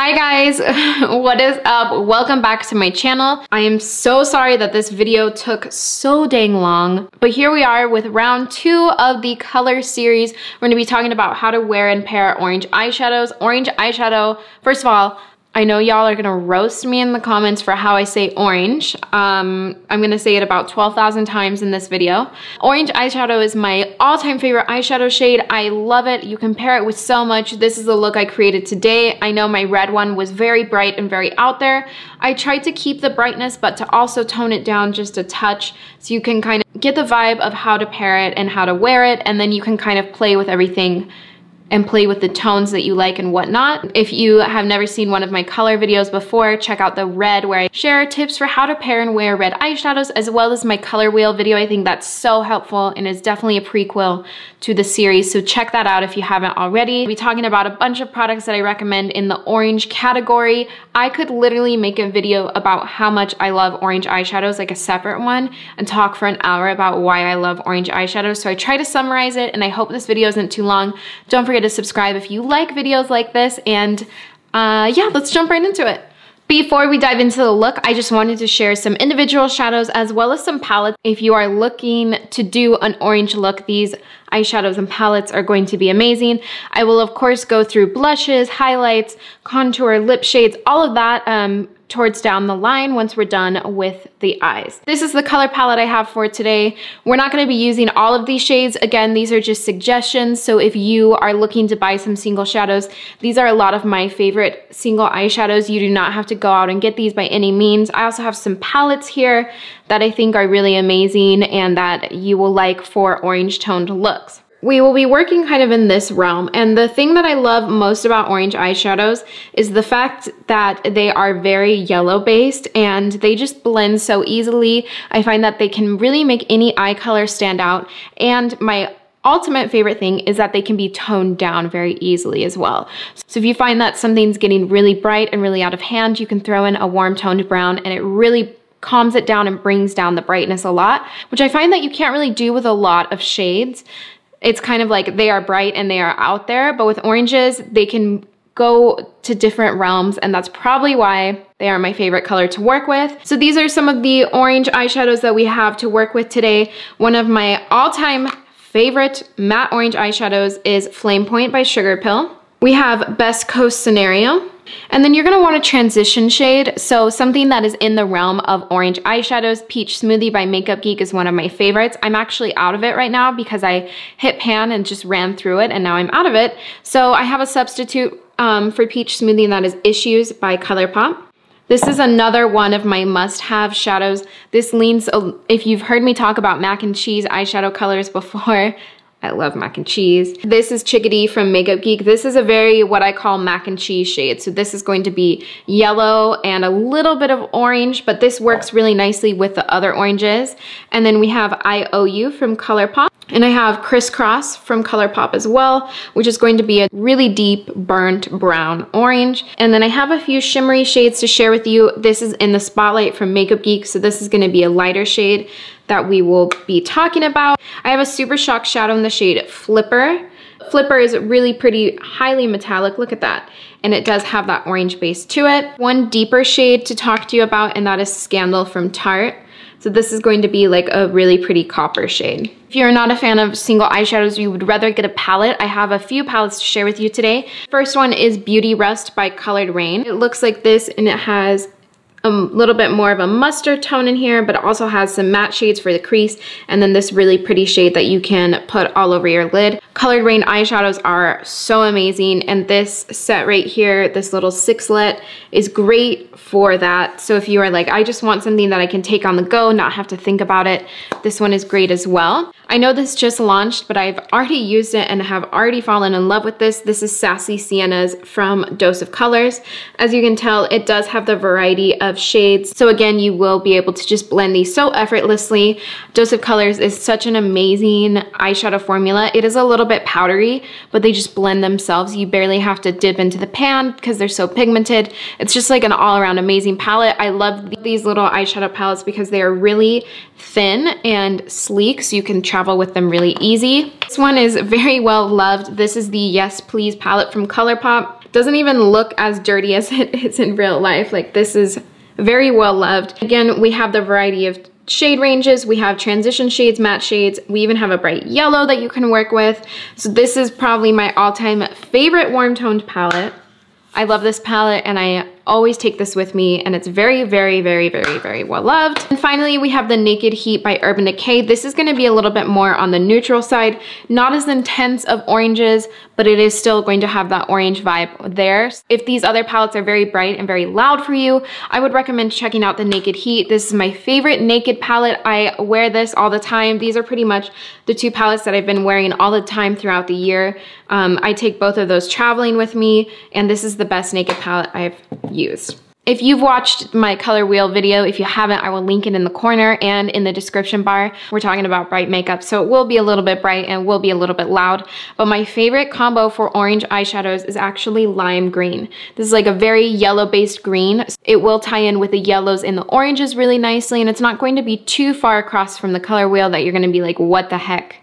Hi guys, what is up? Welcome back to my channel. I am so sorry that this video took so dang long, but here we are with round two of the color series. We're gonna be talking about how to wear and pair orange eyeshadows. Orange eyeshadow, first of all, I know y'all are gonna roast me in the comments for how I say orange. Um, I'm gonna say it about 12,000 times in this video. Orange eyeshadow is my all-time favorite eyeshadow shade. I love it. You can pair it with so much. This is the look I created today. I know my red one was very bright and very out there. I tried to keep the brightness, but to also tone it down just a touch so you can kind of get the vibe of how to pair it and how to wear it, and then you can kind of play with everything and play with the tones that you like and whatnot. If you have never seen one of my color videos before, check out the red where I share tips for how to pair and wear red eyeshadows as well as my color wheel video. I think that's so helpful and is definitely a prequel to the series. So check that out if you haven't already. I'll be talking about a bunch of products that I recommend in the orange category. I could literally make a video about how much I love orange eyeshadows, like a separate one, and talk for an hour about why I love orange eyeshadows. So I try to summarize it and I hope this video isn't too long. Don't forget to subscribe if you like videos like this and uh, yeah, let's jump right into it. Before we dive into the look, I just wanted to share some individual shadows as well as some palettes. If you are looking to do an orange look, these eyeshadows and palettes are going to be amazing. I will of course go through blushes, highlights, contour, lip shades, all of that um, towards down the line once we're done with the eyes. This is the color palette I have for today. We're not gonna be using all of these shades. Again, these are just suggestions. So if you are looking to buy some single shadows, these are a lot of my favorite single eyeshadows. You do not have to go out and get these by any means. I also have some palettes here that I think are really amazing and that you will like for orange toned looks we will be working kind of in this realm. And the thing that I love most about orange eyeshadows is the fact that they are very yellow based and they just blend so easily. I find that they can really make any eye color stand out. And my ultimate favorite thing is that they can be toned down very easily as well. So if you find that something's getting really bright and really out of hand, you can throw in a warm toned brown and it really calms it down and brings down the brightness a lot, which I find that you can't really do with a lot of shades it's kind of like they are bright and they are out there, but with oranges, they can go to different realms and that's probably why they are my favorite color to work with. So these are some of the orange eyeshadows that we have to work with today. One of my all-time favorite matte orange eyeshadows is Flamepoint by Sugarpill. We have Best Coast Scenario. And then you're gonna want a transition shade. So something that is in the realm of orange eyeshadows. Peach Smoothie by Makeup Geek is one of my favorites. I'm actually out of it right now because I hit pan and just ran through it and now I'm out of it. So I have a substitute um, for Peach Smoothie and that is Issues by ColourPop. This is another one of my must-have shadows. This leans, if you've heard me talk about mac and cheese eyeshadow colors before, I love mac and cheese. This is Chickadee from Makeup Geek. This is a very, what I call mac and cheese shade. So this is going to be yellow and a little bit of orange, but this works really nicely with the other oranges. And then we have IOU from ColourPop. And I have Crisscross from ColourPop as well, which is going to be a really deep burnt brown orange. And then I have a few shimmery shades to share with you. This is in the Spotlight from Makeup Geek, so this is gonna be a lighter shade that we will be talking about. I have a Super Shock shadow in the shade Flipper. Flipper is really pretty, highly metallic, look at that. And it does have that orange base to it. One deeper shade to talk to you about, and that is Scandal from Tarte. So this is going to be like a really pretty copper shade. If you're not a fan of single eyeshadows, you would rather get a palette, I have a few palettes to share with you today. First one is Beauty Rust by Coloured Raine. It looks like this and it has a little bit more of a mustard tone in here, but it also has some matte shades for the crease, and then this really pretty shade that you can put all over your lid. Coloured Raine eyeshadows are so amazing, and this set right here, this little sixlet, is great for that. So if you are like, I just want something that I can take on the go, not have to think about it, this one is great as well. I know this just launched, but I've already used it and have already fallen in love with this. This is Sassy Siennas from Dose of Colors. As you can tell, it does have the variety of shades. So again, you will be able to just blend these so effortlessly. Dose of Colors is such an amazing eyeshadow formula. It is a little bit powdery, but they just blend themselves. You barely have to dip into the pan because they're so pigmented. It's just like an all around amazing palette. I love these little eyeshadow palettes because they are really thin and sleek so you can travel with them really easy. This one is very well loved. This is the Yes Please palette from ColourPop. doesn't even look as dirty as it is in real life. Like this is very well loved. Again, we have the variety of shade ranges. We have transition shades, matte shades. We even have a bright yellow that you can work with. So this is probably my all-time favorite warm toned palette. I love this palette and I always take this with me and it's very, very, very, very, very well loved. And finally, we have the Naked Heat by Urban Decay. This is gonna be a little bit more on the neutral side, not as intense of oranges, but it is still going to have that orange vibe there. If these other palettes are very bright and very loud for you, I would recommend checking out the Naked Heat. This is my favorite Naked palette. I wear this all the time. These are pretty much the two palettes that I've been wearing all the time throughout the year. Um, I take both of those traveling with me, and this is the best Naked palette I've. If you've watched my color wheel video, if you haven't, I will link it in the corner and in the description bar. We're talking about bright makeup, so it will be a little bit bright and will be a little bit loud. But my favorite combo for orange eyeshadows is actually lime green. This is like a very yellow-based green. It will tie in with the yellows and the oranges really nicely, and it's not going to be too far across from the color wheel that you're gonna be like, what the heck?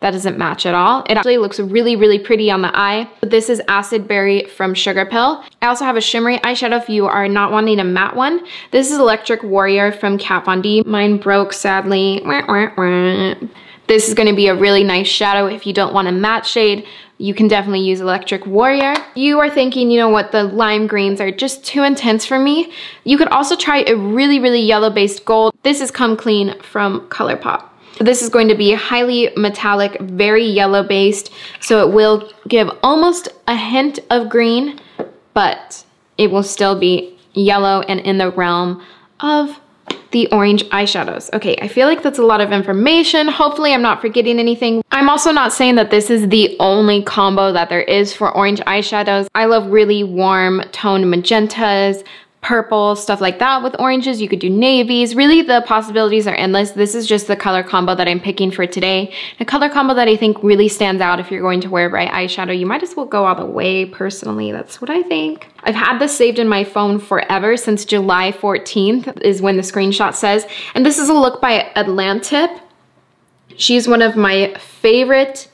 That doesn't match at all. It actually looks really, really pretty on the eye. But this is Acid Berry from Sugarpill. I also have a shimmery eyeshadow if you are not wanting a matte one. This is Electric Warrior from Kat Von D. Mine broke, sadly. This is gonna be a really nice shadow if you don't want a matte shade. You can definitely use Electric Warrior. You are thinking, you know what, the lime greens are just too intense for me. You could also try a really, really yellow-based gold. This is Come Clean from ColourPop. This is going to be highly metallic, very yellow based, so it will give almost a hint of green, but it will still be yellow and in the realm of the orange eyeshadows. Okay, I feel like that's a lot of information. Hopefully I'm not forgetting anything. I'm also not saying that this is the only combo that there is for orange eyeshadows. I love really warm toned magentas, purple, stuff like that with oranges. You could do navies. Really, the possibilities are endless. This is just the color combo that I'm picking for today. A color combo that I think really stands out if you're going to wear bright eyeshadow. You might as well go all the way, personally. That's what I think. I've had this saved in my phone forever since July 14th is when the screenshot says. And this is a look by Atlantip. She's one of my favorite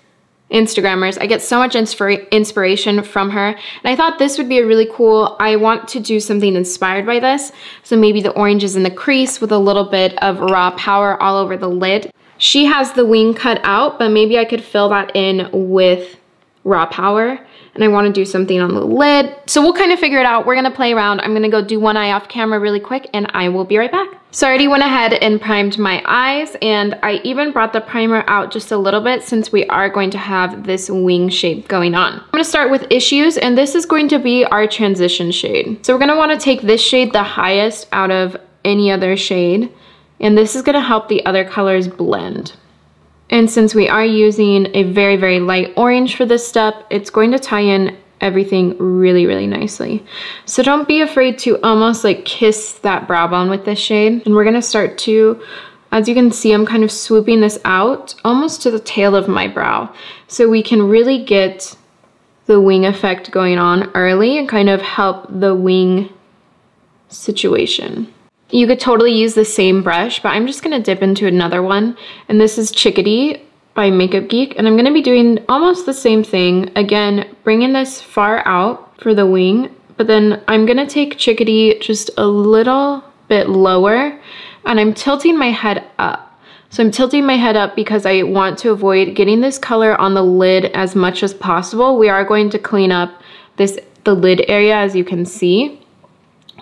Instagrammers. I get so much inspira inspiration from her. And I thought this would be a really cool, I want to do something inspired by this. So maybe the oranges in the crease with a little bit of raw power all over the lid. She has the wing cut out, but maybe I could fill that in with raw power and I wanna do something on the lid. So we'll kind of figure it out. We're gonna play around. I'm gonna go do one eye off camera really quick and I will be right back. So I already went ahead and primed my eyes and I even brought the primer out just a little bit since we are going to have this wing shape going on. I'm gonna start with Issues and this is going to be our transition shade. So we're gonna wanna take this shade the highest out of any other shade and this is gonna help the other colors blend. And since we are using a very, very light orange for this step, it's going to tie in everything really, really nicely. So don't be afraid to almost like kiss that brow bone with this shade. And we're gonna start to, as you can see, I'm kind of swooping this out almost to the tail of my brow. So we can really get the wing effect going on early and kind of help the wing situation. You could totally use the same brush, but I'm just gonna dip into another one. And this is Chickadee by Makeup Geek. And I'm gonna be doing almost the same thing. Again, bringing this far out for the wing, but then I'm gonna take Chickadee just a little bit lower and I'm tilting my head up. So I'm tilting my head up because I want to avoid getting this color on the lid as much as possible. We are going to clean up this the lid area as you can see.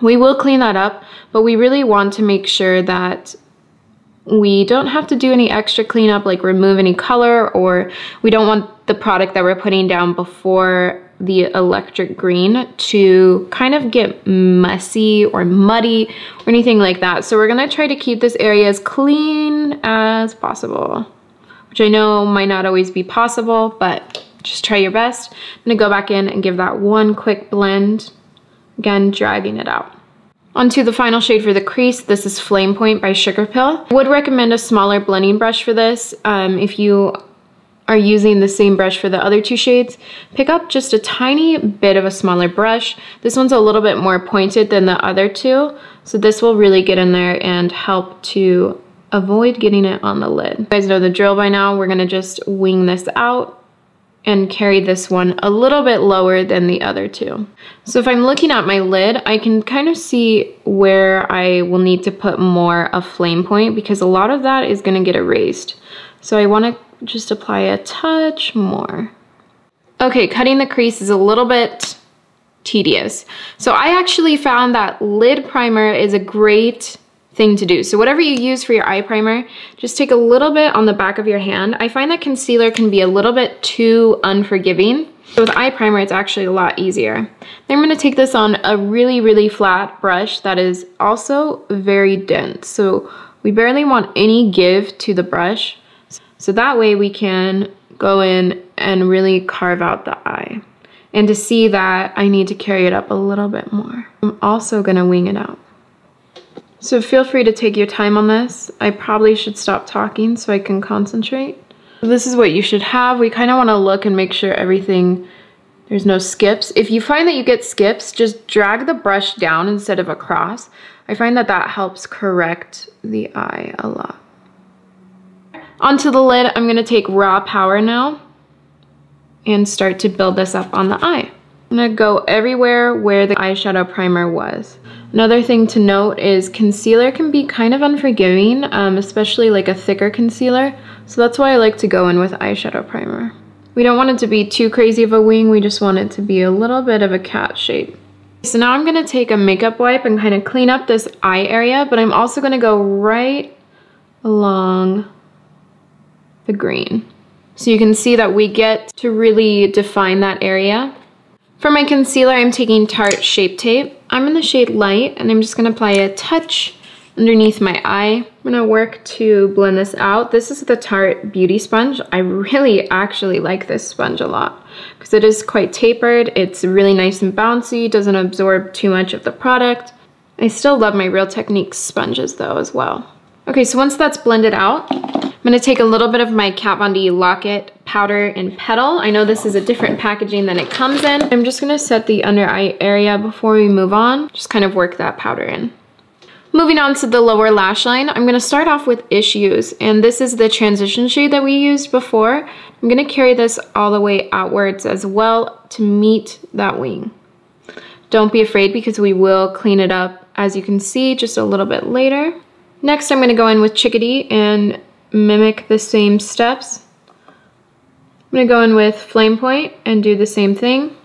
We will clean that up, but we really want to make sure that we don't have to do any extra cleanup, like remove any color, or we don't want the product that we're putting down before the electric green to kind of get messy or muddy or anything like that. So we're gonna try to keep this area as clean as possible, which I know might not always be possible, but just try your best. I'm gonna go back in and give that one quick blend. Again, dragging it out. Onto the final shade for the crease, this is Flamepoint by Sugarpill. Would recommend a smaller blending brush for this. Um, if you are using the same brush for the other two shades, pick up just a tiny bit of a smaller brush. This one's a little bit more pointed than the other two, so this will really get in there and help to avoid getting it on the lid. You guys know the drill by now. We're gonna just wing this out and carry this one a little bit lower than the other two. So if I'm looking at my lid, I can kind of see where I will need to put more of flamepoint because a lot of that is gonna get erased. So I wanna just apply a touch more. Okay, cutting the crease is a little bit tedious. So I actually found that lid primer is a great thing to do. So whatever you use for your eye primer, just take a little bit on the back of your hand. I find that concealer can be a little bit too unforgiving. So with eye primer, it's actually a lot easier. Then I'm gonna take this on a really, really flat brush that is also very dense. So we barely want any give to the brush. So that way we can go in and really carve out the eye. And to see that, I need to carry it up a little bit more. I'm also gonna wing it out. So feel free to take your time on this. I probably should stop talking so I can concentrate. This is what you should have. We kind of want to look and make sure everything, there's no skips. If you find that you get skips, just drag the brush down instead of across. I find that that helps correct the eye a lot. Onto the lid, I'm to take raw power now and start to build this up on the eye. I'm to go everywhere where the eyeshadow primer was. Another thing to note is concealer can be kind of unforgiving, um, especially like a thicker concealer. So that's why I like to go in with eyeshadow primer. We don't want it to be too crazy of a wing, we just want it to be a little bit of a cat shape. So now I'm gonna take a makeup wipe and kind of clean up this eye area, but I'm also gonna go right along the green. So you can see that we get to really define that area. For my concealer, I'm taking Tarte Shape Tape. I'm in the shade Light, and I'm just gonna apply a touch underneath my eye. I'm gonna work to blend this out. This is the Tarte Beauty Sponge. I really actually like this sponge a lot because it is quite tapered. It's really nice and bouncy, doesn't absorb too much of the product. I still love my Real Techniques sponges though as well. Okay, so once that's blended out, I'm gonna take a little bit of my Kat Von D Lock-It powder and petal. I know this is a different packaging than it comes in. I'm just gonna set the under eye area before we move on. Just kind of work that powder in. Moving on to the lower lash line, I'm gonna start off with Issues, and this is the transition shade that we used before. I'm gonna carry this all the way outwards as well to meet that wing. Don't be afraid because we will clean it up, as you can see, just a little bit later. Next, I'm gonna go in with Chickadee and mimic the same steps. I'm gonna go in with flamepoint and do the same thing.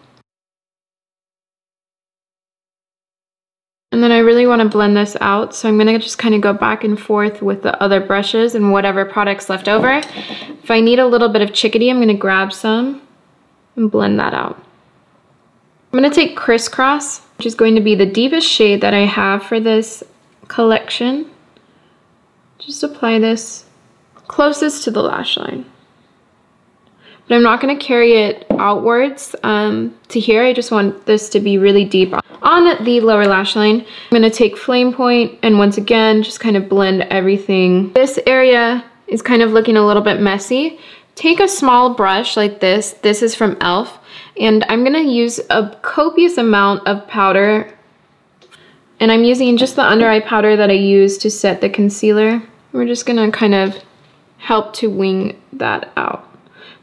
And then I really want to blend this out, so I'm going to just kind of go back and forth with the other brushes and whatever products left over. If I need a little bit of chickadee, I'm going to grab some and blend that out. I'm going to take Crisscross, which is going to be the deepest shade that I have for this collection. Just apply this closest to the lash line. But I'm not going to carry it outwards um, to here. I just want this to be really deep on the lower lash line. I'm going to take flamepoint and once again just kind of blend everything. This area is kind of looking a little bit messy. Take a small brush like this. This is from e.l.f. And I'm going to use a copious amount of powder. And I'm using just the under eye powder that I used to set the concealer. We're just to kind of help to wing that out.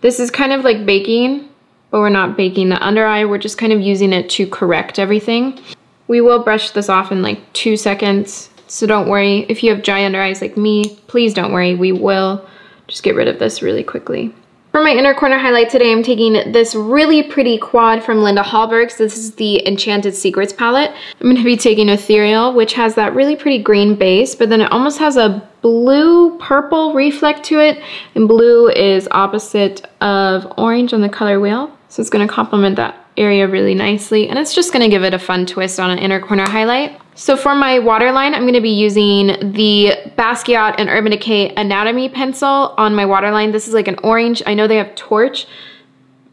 This is kind of like baking, but we're not baking the under eye. We're just kind of using it to correct everything. We will brush this off in like two seconds. So don't worry. If you have dry under eyes like me, please don't worry. We will just get rid of this really quickly. For my inner corner highlight today, I'm taking this really pretty quad from Linda Hallberg's. This is the Enchanted Secrets palette. I'm going to be taking Ethereal, which has that really pretty green base, but then it almost has a blue purple reflect to it. And blue is opposite of orange on the color wheel. So it's going to complement that area really nicely. And it's just going to give it a fun twist on an inner corner highlight. So for my waterline, I'm going to be using the Basquiat and Urban Decay Anatomy pencil on my waterline. This is like an orange. I know they have Torch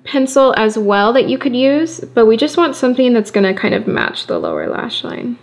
pencil as well that you could use, but we just want something that's going to kind of match the lower lash line.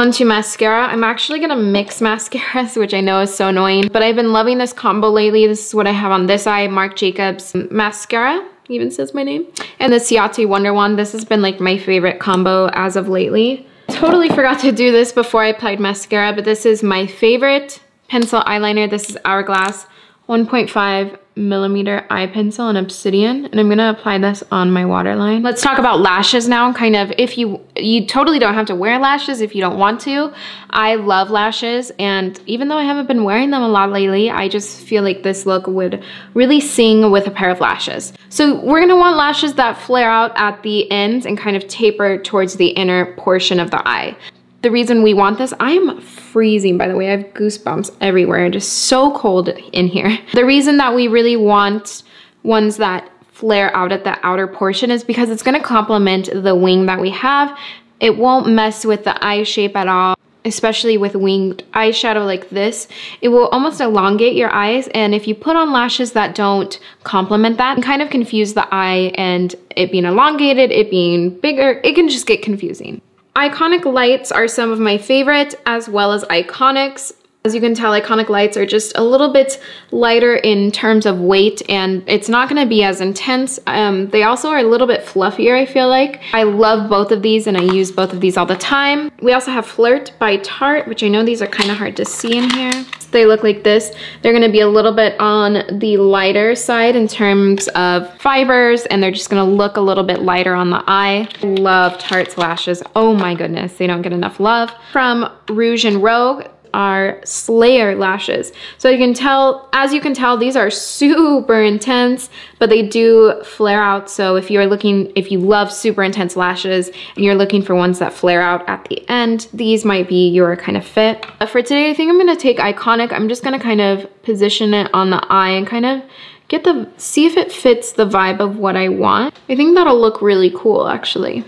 Onto mascara. I'm actually going to mix mascaras, which I know is so annoying, but I've been loving this combo lately. This is what I have on this eye, Marc Jacobs mascara even says my name. And the Ciate Wonder Wand. This has been like my favorite combo as of lately. Totally forgot to do this before I applied mascara, but this is my favorite pencil eyeliner. This is Hourglass 1.5 millimeter eye pencil in obsidian and I'm gonna apply this on my waterline. Let's talk about lashes now kind of if you you totally don't have to wear lashes if you don't want to. I love lashes and even though I haven't been wearing them a lot lately I just feel like this look would really sing with a pair of lashes. So we're gonna want lashes that flare out at the ends and kind of taper towards the inner portion of the eye the reason we want this, I'm freezing by the way, I have goosebumps everywhere, just so cold in here. The reason that we really want ones that flare out at the outer portion is because it's gonna complement the wing that we have. It won't mess with the eye shape at all especially with winged eyeshadow like this, it will almost elongate your eyes. And if you put on lashes that don't complement that, kind of confuse the eye and it being elongated, it being bigger, it can just get confusing. Iconic lights are some of my favorite, as well as iconics. As you can tell, iconic lights are just a little bit lighter in terms of weight and it's not gonna be as intense. Um, they also are a little bit fluffier, I feel like. I love both of these and I use both of these all the time. We also have Flirt by Tarte, which I know these are kind of hard to see in here. They look like this. They're gonna be a little bit on the lighter side in terms of fibers and they're just gonna look a little bit lighter on the eye. Love Tarte's lashes. Oh my goodness, they don't get enough love. From Rouge and Rogue, are Slayer lashes. So you can tell, as you can tell, these are super intense, but they do flare out. So if you're looking, if you love super intense lashes and you're looking for ones that flare out at the end, these might be your kind of fit. Uh, for today, I think I'm gonna take Iconic. I'm just gonna kind of position it on the eye and kind of get the, see if it fits the vibe of what I want. I think that'll look really cool actually.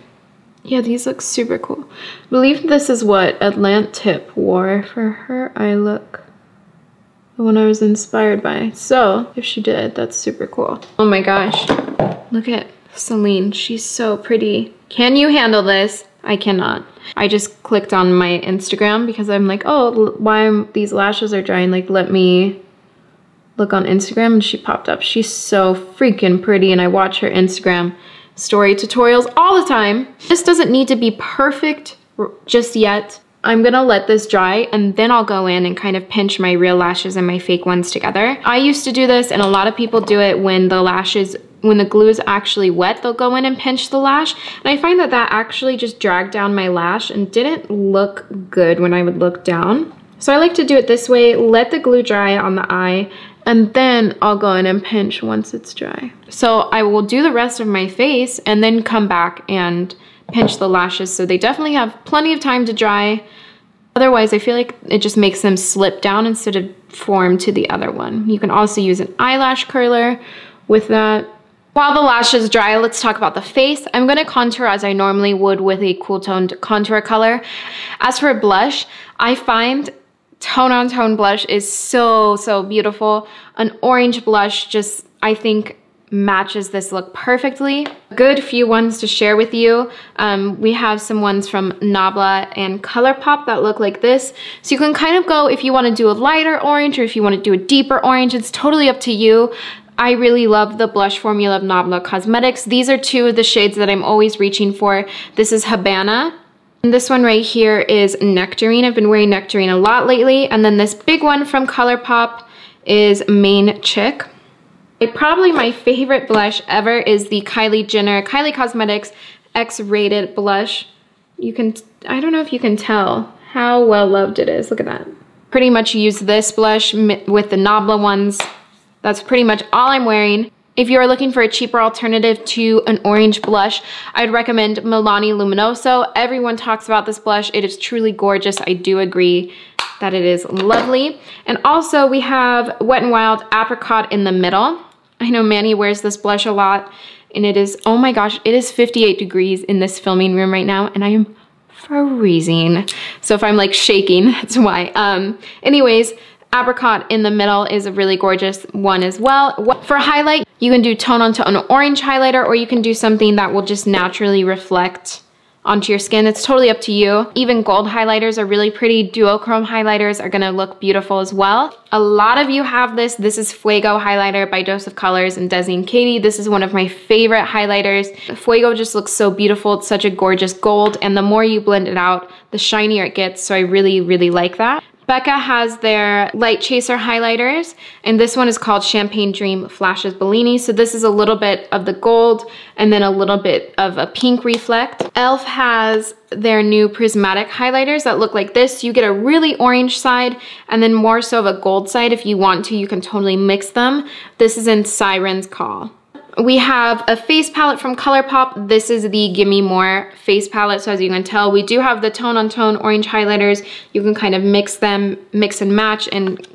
Yeah, these look super cool. I believe this is what Atlantip wore for her eye look. The one I was inspired by. So, if she did, that's super cool. Oh my gosh. Look at Celine. She's so pretty. Can you handle this? I cannot. I just clicked on my Instagram because I'm like, oh, why these lashes are drying. Like, let me look on Instagram and she popped up. She's so freaking pretty and I watch her Instagram story tutorials all the time. This doesn't need to be perfect just yet. I'm gonna let this dry and then I'll go in and kind of pinch my real lashes and my fake ones together. I used to do this and a lot of people do it when the lashes, when the glue is actually wet, they'll go in and pinch the lash. And I find that that actually just dragged down my lash and didn't look good when I would look down. So I like to do it this way, let the glue dry on the eye, and then I'll go in and pinch once it's dry. So I will do the rest of my face and then come back and pinch the lashes so they definitely have plenty of time to dry. Otherwise, I feel like it just makes them slip down instead of form to the other one. You can also use an eyelash curler with that. While the lashes dry, let's talk about the face. I'm gonna contour as I normally would with a cool toned contour color. As for blush, I find tone on tone blush is so, so beautiful. An orange blush just, I think, matches this look perfectly. Good few ones to share with you. Um, we have some ones from Nabla and ColourPop that look like this. So you can kind of go if you want to do a lighter orange or if you want to do a deeper orange. It's totally up to you. I really love the blush formula of Nabla Cosmetics. These are two of the shades that I'm always reaching for. This is Habana this one right here is Nectarine. I've been wearing Nectarine a lot lately. And then this big one from ColourPop is Main Chick. Probably my favorite blush ever is the Kylie Jenner, Kylie Cosmetics X-rated blush. You can, I don't know if you can tell how well loved it is. Look at that. Pretty much use this blush with the Nabla ones. That's pretty much all I'm wearing. If you're looking for a cheaper alternative to an orange blush, I'd recommend Milani Luminoso. Everyone talks about this blush. It is truly gorgeous. I do agree that it is lovely. And also we have Wet n Wild Apricot in the middle. I know Manny wears this blush a lot and it is, oh my gosh, it is 58 degrees in this filming room right now and I am freezing. So if I'm like shaking, that's why. Um, anyways, apricot in the middle is a really gorgeous one as well. For highlight, you can do tone on tone orange highlighter or you can do something that will just naturally reflect onto your skin. It's totally up to you. Even gold highlighters are really pretty. Duochrome highlighters are gonna look beautiful as well. A lot of you have this. This is Fuego highlighter by Dose of Colors and Desi and Katy. This is one of my favorite highlighters. Fuego just looks so beautiful. It's such a gorgeous gold and the more you blend it out, the shinier it gets. So I really, really like that. Becca has their Light Chaser highlighters, and this one is called Champagne Dream Flashes Bellini. So this is a little bit of the gold and then a little bit of a pink reflect. e.l.f. has their new prismatic highlighters that look like this. You get a really orange side and then more so of a gold side. If you want to, you can totally mix them. This is in Siren's Call. We have a face palette from ColourPop. This is the Gimme More face palette. So as you can tell, we do have the tone on tone orange highlighters. You can kind of mix them, mix and match and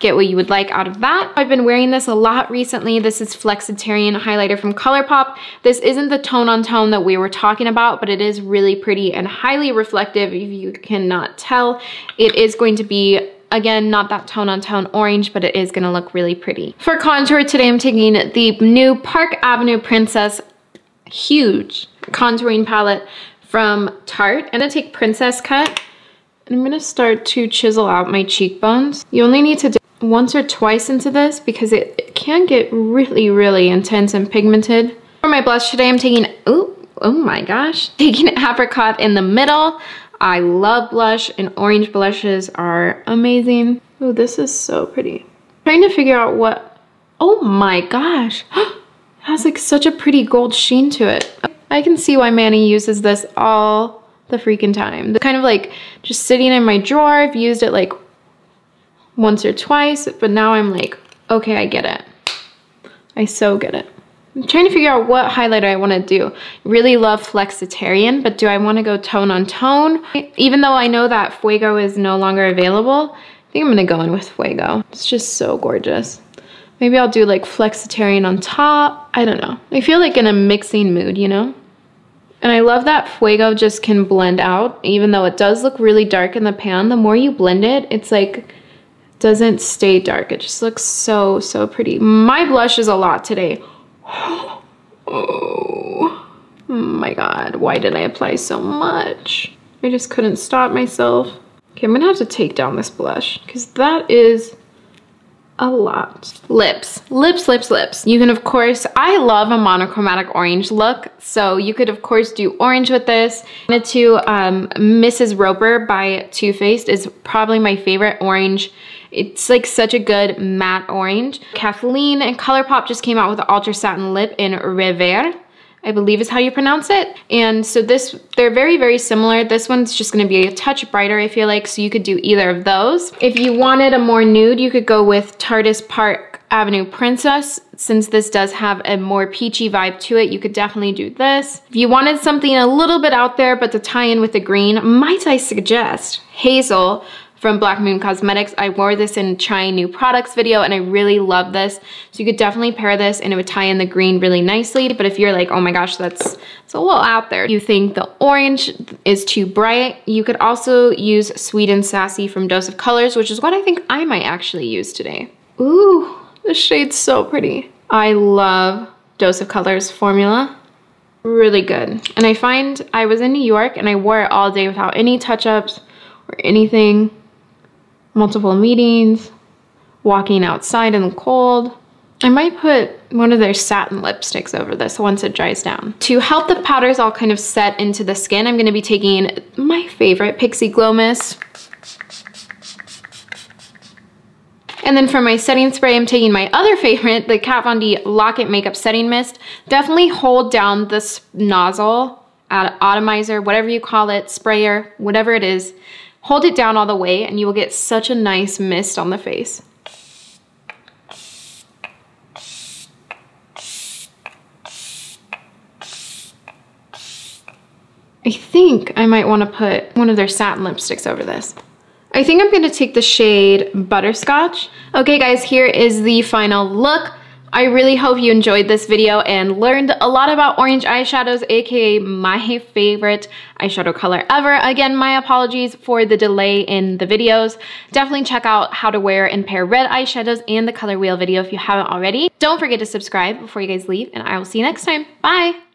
get what you would like out of that. I've been wearing this a lot recently. This is Flexitarian highlighter from ColourPop. This isn't the tone on tone that we were talking about, but it is really pretty and highly reflective if you cannot tell. It is going to be Again, not that tone on tone orange, but it is gonna look really pretty. For contour today, I'm taking the new Park Avenue Princess huge contouring palette from Tarte. I'm gonna take Princess Cut and I'm gonna start to chisel out my cheekbones. You only need to do once or twice into this because it, it can get really, really intense and pigmented. For my blush today, I'm taking, oh, oh my gosh, taking Apricot in the middle. I love blush and orange blushes are amazing. Oh, this is so pretty. Trying to figure out what, oh my gosh. it has like such a pretty gold sheen to it. I can see why Manny uses this all the freaking time. Kind of like just sitting in my drawer. I've used it like once or twice, but now I'm like, okay, I get it. I so get it. I'm trying to figure out what highlighter I want to do. Really love Flexitarian, but do I want to go tone on tone? Even though I know that Fuego is no longer available, I think I'm going to go in with Fuego. It's just so gorgeous. Maybe I'll do like Flexitarian on top. I don't know. I feel like in a mixing mood, you know? And I love that Fuego just can blend out, even though it does look really dark in the pan. The more you blend it, it's like, doesn't stay dark. It just looks so, so pretty. My blush is a lot today. Oh my god, why did I apply so much? I just couldn't stop myself. Okay, I'm gonna have to take down this blush because that is a lot. Lips, lips, lips, lips. You can of course, I love a monochromatic orange look. So you could of course do orange with this. The two um, Mrs. Roper by Too Faced is probably my favorite orange it's like such a good matte orange. Kathleen and ColourPop just came out with the Ultra Satin Lip in Rever. I believe is how you pronounce it. And so this, they're very, very similar. This one's just gonna be a touch brighter, I feel like, so you could do either of those. If you wanted a more nude, you could go with Tarte's Park Avenue Princess. Since this does have a more peachy vibe to it, you could definitely do this. If you wanted something a little bit out there, but to tie in with the green, might I suggest Hazel from Black Moon Cosmetics. I wore this in trying new products video and I really love this. So you could definitely pair this and it would tie in the green really nicely. But if you're like, oh my gosh, that's it's a little out there. You think the orange is too bright. You could also use Sweet and Sassy from Dose of Colors, which is what I think I might actually use today. Ooh, the shade's so pretty. I love Dose of Colors formula really good. And I find I was in New York and I wore it all day without any touch-ups or anything multiple meetings, walking outside in the cold. I might put one of their satin lipsticks over this once it dries down. To help the powders all kind of set into the skin, I'm gonna be taking my favorite Pixie Glow Mist. And then for my setting spray, I'm taking my other favorite, the Kat Von D Lock-It Makeup Setting Mist. Definitely hold down this nozzle, uh, atomizer, whatever you call it, sprayer, whatever it is. Hold it down all the way and you will get such a nice mist on the face. I think I might want to put one of their satin lipsticks over this. I think I'm going to take the shade Butterscotch. Okay guys, here is the final look. I really hope you enjoyed this video and learned a lot about orange eyeshadows, aka my favorite eyeshadow color ever. Again, my apologies for the delay in the videos. Definitely check out how to wear and pair red eyeshadows and the color wheel video if you haven't already. Don't forget to subscribe before you guys leave and I will see you next time. Bye!